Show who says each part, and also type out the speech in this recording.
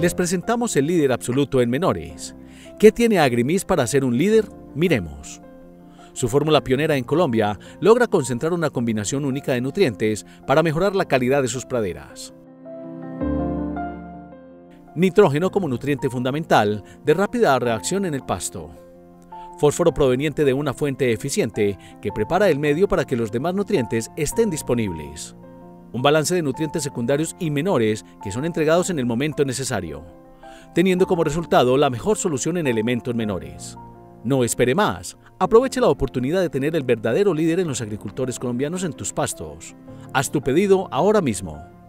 Speaker 1: Les presentamos el líder absoluto en menores. ¿Qué tiene Agrimis para ser un líder? Miremos. Su fórmula pionera en Colombia logra concentrar una combinación única de nutrientes para mejorar la calidad de sus praderas. Nitrógeno como nutriente fundamental de rápida reacción en el pasto. Fósforo proveniente de una fuente eficiente que prepara el medio para que los demás nutrientes estén disponibles. Un balance de nutrientes secundarios y menores que son entregados en el momento necesario, teniendo como resultado la mejor solución en elementos menores. No espere más. Aproveche la oportunidad de tener el verdadero líder en los agricultores colombianos en tus pastos. Haz tu pedido ahora mismo.